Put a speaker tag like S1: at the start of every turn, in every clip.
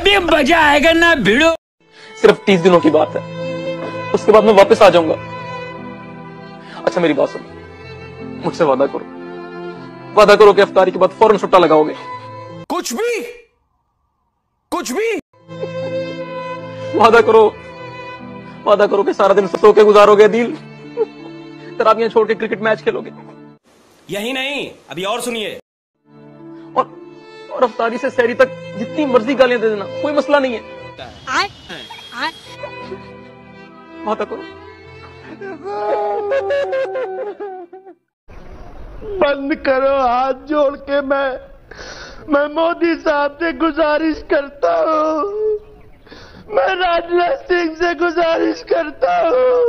S1: अभी मज़ा आएगा ना भिड़ो।
S2: सिर्फ़ तीस दिनों की बात है। उसके बाद मैं वापस आ जाऊँगा। अच्छा मेरी बात सुनो। मुझसे वादा करो। वादा करो कि अफ्तारी के बाद फ़ौरन छुट्टा लगाओगे।
S3: कुछ भी। कुछ भी।
S2: वादा करो। वादा करो कि सारा दिन सो के गुजारोगे दिल। तराबियाँ छोड़ के क्रिकेट मैच खेलोगे।
S3: यही नहीं। अभी और सुनिए।
S2: और और अफतारी से सैरी तक जितनी मर्ज़ी गालियाँ दे देना कोई मसला नहीं है। माता हाँ, को
S4: बंद करो हाथ जोड़ के मैं मैं मोदी साहब से गुजारिश करता हूँ। मैं राजनाथ सिंह से गुजारिश करता हूँ।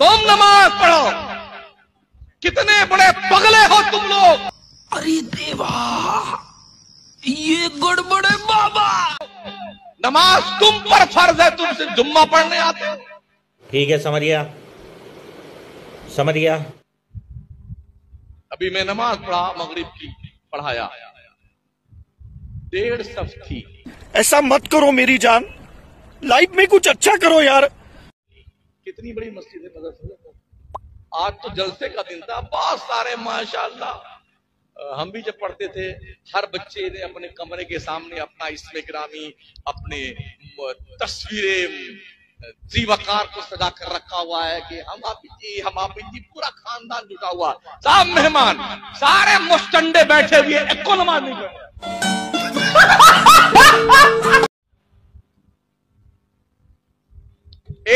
S5: तुम नमाज़ पढ़ो। कितने बड़े पगले हो तुम लोग।
S1: अरे देवा ये गड़बड़े बाबा।
S5: नमाज़ तुम पर फ़र्ज़ है तुमसे जुम्मा पढ़ने आते हो।
S6: ठीक है समझ गया समझ गया
S5: अभी मैं नमाज़ पढ़ा मगरिब की पढ़ाया। डेढ़ सब थी
S4: ऐसा मत करो मेरी जान। लाइफ में कुछ अच्छा करो यार।
S5: कितनी बड़ी मस्जिद है, मदरसा आज तो जलसे का दिन था, बहुत सारे, माशाल्लाह। हम भी जब पढ़ते थे, हर बच्चे ने अपने कमरे के सामने अपना इसमें ग्रामी, अपने तस्वीरें जीवकार को सजा कर रखा हुआ है कि हम आप जी, हम आप जी, पूरा खानदान जुटा हुआ। सब मेहमान, सारे मुस्टंडे बैठे हुए एक को नमाज़ नहीं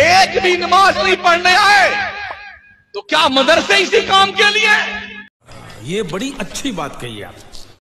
S5: एक भी नमाज़ नहीं पढ़ने आए तो क्या मदरसे इसी काम के लिए?
S3: ये बड़ी अच्छी बात कही आप